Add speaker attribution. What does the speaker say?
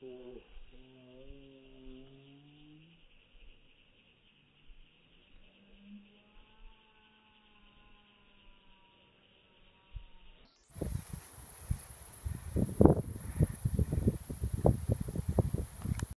Speaker 1: who